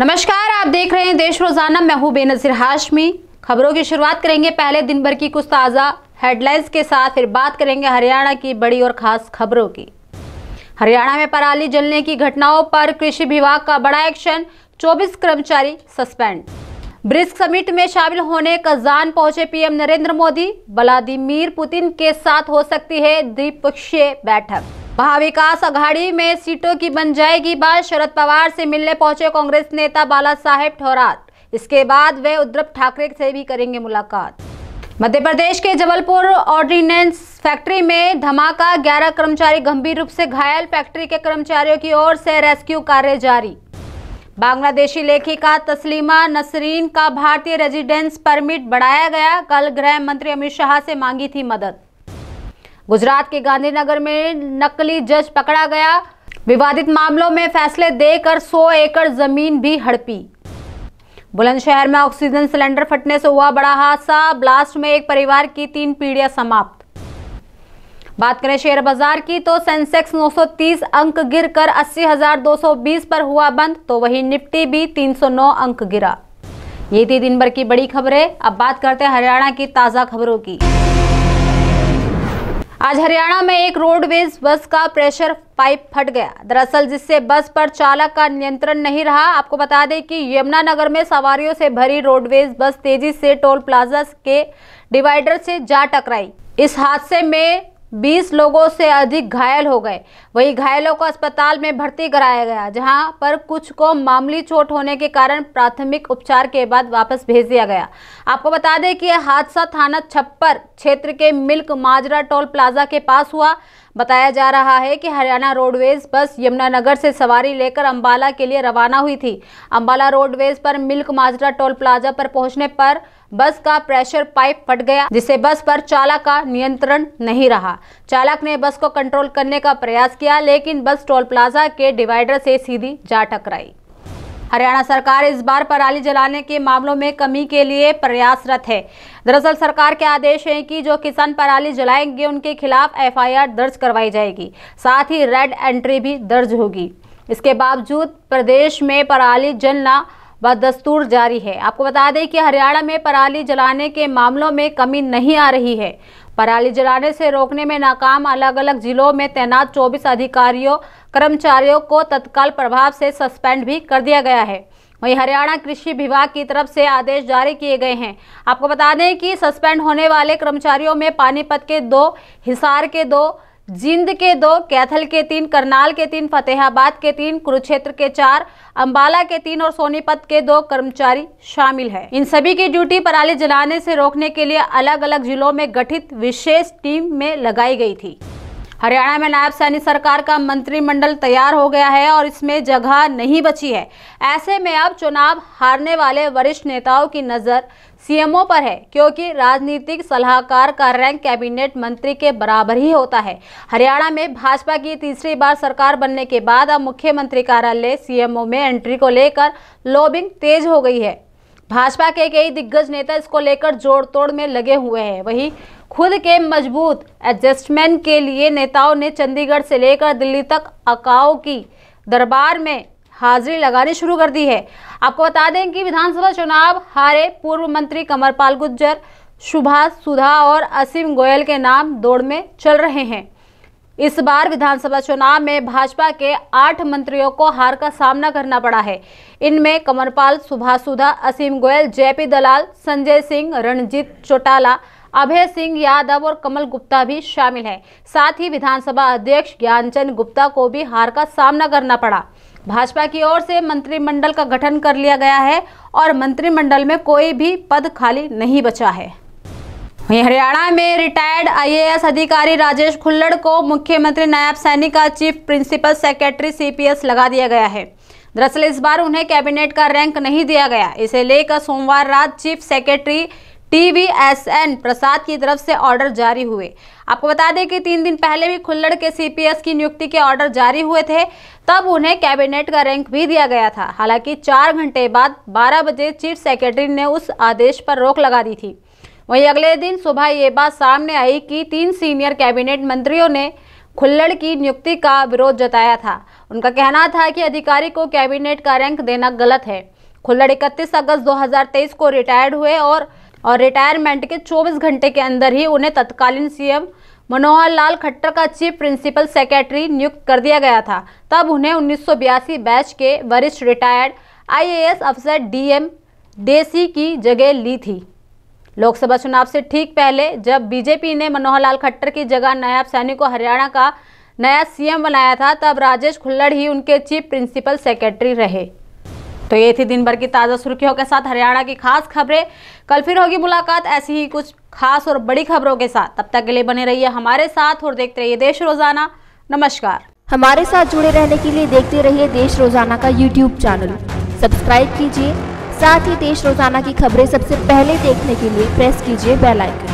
नमस्कार, आप देख रहे हैं देश रोज़ाना। मैं हूँ बेनजीर हाशमी। खबरों की शुरुआत करेंगे पहले दिन भर की कुछ ताज़ा हेडलाइंस के साथ, फिर बात करेंगे हरियाणा की बड़ी और खास खबरों की। हरियाणा में पराली जलने की घटनाओं पर कृषि विभाग का बड़ा एक्शन 24 कर्मचारी सस्पेंड। ब्रिक्स समिट में शामिल होने कजान पहुँचे PM Narendra Modi. Vladimir Putin के साथ हो सकती है द्विपक्षीय बैठक। महाविकास अघाड़ी में सीटों की बन जाएगी बात। शरद पवार से मिलने पहुँचे कांग्रेस नेता बाला साहेब ठौराट इसके बाद वे उद्धव ठाकरे से भी करेंगे मुलाकात। मध्य प्रदेश के जबलपुर ऑर्डिनेंस फैक्ट्री में धमाका 11 कर्मचारी गंभीर रूप से घायल। फैक्ट्री के कर्मचारियों की ओर से रेस्क्यू कार्य जारी। बांग्लादेशी लेखिका तस्लीमा नसरीन का भारतीय रेजिडेंस परमिट बढ़ाया गया। कल गृह मंत्री अमित शाह से मांगी थी मदद। गुजरात के गांधीनगर में नकली जज पकड़ा गया। विवादित मामलों में फैसले देकर 100 एकड़ ज़मीन भी हड़पी। बुलंदशहर में ऑक्सीजन सिलेंडर फटने से हुआ बड़ा हादसा। ब्लास्ट में एक परिवार की तीन पीढ़ियाँ समाप्त। बात करें शेयर बाज़ार की तो सेंसेक्स 930 अंक गिरकर 80,220 पर हुआ बंद तो वहीं निफ्टी भी 309 अंक गिरा। ये थी दिन भर की बड़ी खबरें। अब बात करते हैं हरियाणा की ताज़ा खबरों की। आज हरियाणा में एक रोडवेज़ बस का प्रेशर पाइप फट गया। दरअसल जिससे बस पर चालक का नियंत्रण नहीं रहा, आपको बता दें कि यमुनानगर में सवारियों से भरी रोडवेज़ बस तेज़ी से टोल प्लाजा के डिवाइडर से जा टकराई। इस हादसे में 20 लोगों से अधिक घायल हो गए। वहीं घायलों को अस्पताल में भर्ती कराया गया, जहाँ पर कुछ को मामूली चोट होने के कारण प्राथमिक उपचार के बाद वापस भेज दिया गया। आपको बता दें कि यह हादसा थाना छप्पर क्षेत्र के मिल्क माजरा टोल प्लाजा के पास हुआ। बताया जा रहा है कि हरियाणा रोडवेज़ बस यमुनानगर से सवारी लेकर अंबाला के लिए रवाना हुई थी। अंबाला रोडवेज़ पर मिल्क माजरा टोल प्लाजा पर पहुँचने पर बस का प्रेशर पाइप फट गया, जिससे बस पर चालक का नियंत्रण नहीं रहा। चालक ने बस को कंट्रोल करने का प्रयास किया, लेकिन बस टोल प्लाजा के डिवाइडर से सीधी जा टकराई। हरियाणा सरकार इस बार पराली जलाने के मामलों में कमी के लिए प्रयासरत है। दरअसल सरकार के आदेश हैं कि जो किसान पराली जलाएँगे, उनके खिलाफ एफआईआर दर्ज करवाई जाएगी। साथ ही रेड एंट्री भी दर्ज होगी। इसके बावजूद प्रदेश में पराली जलना बदस्तूर जारी है। आपको बता दें कि हरियाणा में पराली जलाने के मामलों में कमी नहीं आ रही है। पराली जलाने से रोकने में नाकाम अलग अलग जिलों में तैनात 24 अधिकारियों, कर्मचारियों को तत्काल प्रभाव से सस्पेंड भी कर दिया गया है। वहीं हरियाणा कृषि विभाग की तरफ़ से आदेश जारी किए गए हैं। आपको बता दें कि सस्पेंड होने वाले कर्मचारियों में पानीपत के दो, हिसार के दो जिंद के दो, कैथल के तीन, करनाल के तीन, फतेहाबाद के तीन, कुरुक्षेत्र के चार, अंबाला के तीन और सोनीपत के दो कर्मचारी शामिल हैं। इन सभी की ड्यूटी पराली जलाने से रोकने के लिए अलग अलग जिलों में गठित विशेष टीम में लगाई गई थी हरियाणा में नायब सैनी सरकार का मंत्रिमंडल तैयार हो गया है और इसमें जगह नहीं बची है। ऐसे में अब चुनाव हारने वाले वरिष्ठ नेताओं की नज़र सीएमओ पर है, क्योंकि राजनीतिक सलाहकार का रैंक कैबिनेट मंत्री के बराबर ही होता है। हरियाणा में भाजपा की तीसरी बार सरकार बनने के बाद अब मुख्यमंत्री कार्यालय सीएमओ में एंट्री को लेकर लॉबिंग तेज हो गई है। भाजपा के कई दिग्गज नेता इसको लेकर जोड़ तोड़ में लगे हुए हैं। वहीं खुद के मज़बूत एडजस्टमेंट के लिए नेताओं ने चंडीगढ़ से लेकर दिल्ली तक अकाओ की दरबार में हाजिरी लगानी शुरू कर दी है। आपको बता दें कि विधानसभा चुनाव हारे पूर्व मंत्री कमरपाल गुज्जर सुभाष सुधा और असीम गोयल के नाम दौड़ में चल रहे हैं। इस बार विधानसभा चुनाव में भाजपा के आठ मंत्रियों को हार का सामना करना पड़ा है। इनमें कमरपाल सुभाष सुधा, असीम गोयल, जेपी दलाल, संजय सिंह, रणजीत चौटाला अभय सिंह यादव और कमल गुप्ता भी शामिल हैं। साथ ही विधानसभा अध्यक्ष ज्ञानचंद गुप्ता को भी हार का सामना करना पड़ा। भाजपा की ओर से मंत्रिमंडल का गठन कर लिया गया है और मंत्रिमंडल में कोई भी पद खाली नहीं बचा है। हरियाणा में रिटायर्ड आईएएस अधिकारी राजेश खुल्लड़ को मुख्यमंत्री नायब सैनी का चीफ प्रिंसिपल सेक्रेटरी सीपीएस लगा दिया गया है। दरअसल इस बार उन्हें कैबिनेट का रैंक नहीं दिया गया। इसे लेकर सोमवार रात चीफ सेक्रेटरी टीवीएसएन प्रसाद की तरफ़ से ऑर्डर जारी हुए। आपको बता दें कि तीन दिन पहले भी खुल्लड़ के सीपीएस की नियुक्ति के ऑर्डर जारी हुए थे, तब उन्हें कैबिनेट का रैंक भी दिया गया था। हालाँकि चार घंटे बाद 12 बजे चीफ सेक्रेटरी ने उस आदेश पर रोक लगा दी थी। वहीं अगले दिन सुबह ये बात सामने आई कि तीन सीनियर कैबिनेट मंत्रियों ने खुल्लड़ की नियुक्ति का विरोध जताया था। उनका कहना था कि अधिकारी को कैबिनेट का रैंक देना गलत है। खुल्लड़ 31 अगस्त 2023 को रिटायर्ड हुए और और रिटायरमेंट के 24 घंटे के अंदर ही उन्हें तत्कालीन सीएम मनोहर लाल खट्टर का चीफ प्रिंसिपल सेक्रेटरी नियुक्त कर दिया गया था। तब उन्हें उन्नीस सौ बयासी बैच के वरिष्ठ रिटायर्ड आईएएस अफसर डीएम देसी की जगह ली थी। लोकसभा चुनाव से ठीक पहले जब बीजेपी ने मनोहर लाल खट्टर की जगह नायब सैनी को हरियाणा का नया सीएम बनाया था, तब राजेश खुल्लड़ ही उनके चीफ प्रिंसिपल सेक्रेटरी रहे। तो ये थी दिन भर की ताज़ा सुर्खियों के साथ। हरियाणा की खास खबरें। कल फिर होगी मुलाकात, ऐसी ही कुछ खास और बड़ी खबरों के साथ। तब तक के लिए बने रहिए हमारे साथ और देखते रहिए देश रोज़ाना। नमस्कार। हमारे साथ जुड़े रहने के लिए देखते रहिए देश रोज़ाना का यूट्यूब चैनल सब्सक्राइब कीजिए। साथ ही देश रोज़ाना की खबरें सबसे पहले देखने के लिए प्रेस कीजिए बेल आइकन